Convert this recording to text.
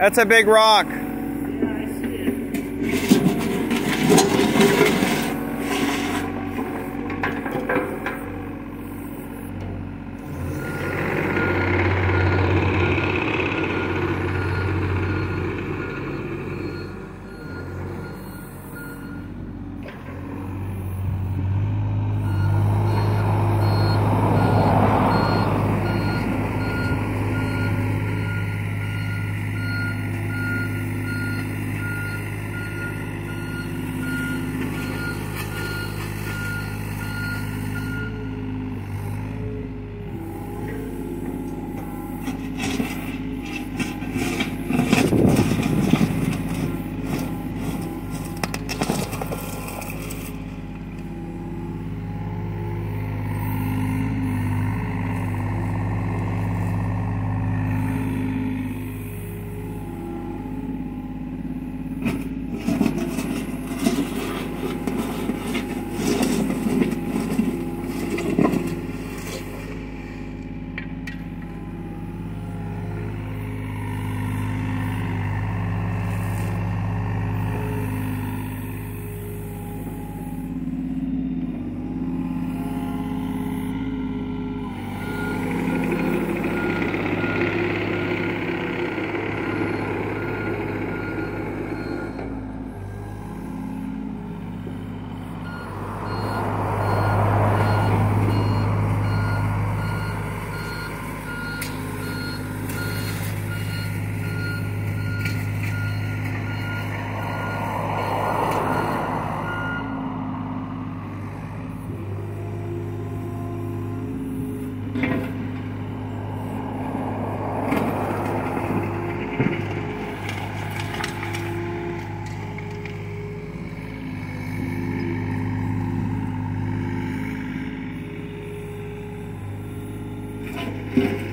That's a big rock. Thank mm -hmm. you.